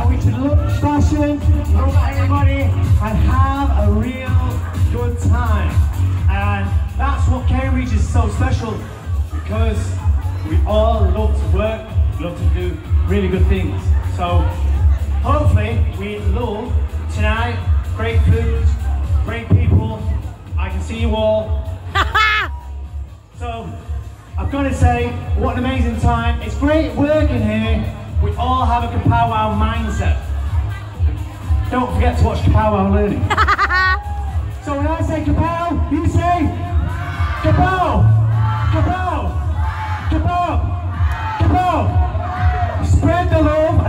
And we can look fashion, look at anybody, and have a real good time. And that's what Cambridge is so special because we all love to work, love to do really good things. So hopefully we love tonight, great food, great people. I can see you all. So I've got to say, what an amazing time. It's great working here. We all have a Kapow mindset. Don't forget to watch Kapow Learning. so when I say Kapow, you say Kapow! Kapow! Kapow! Kapow! Spread the love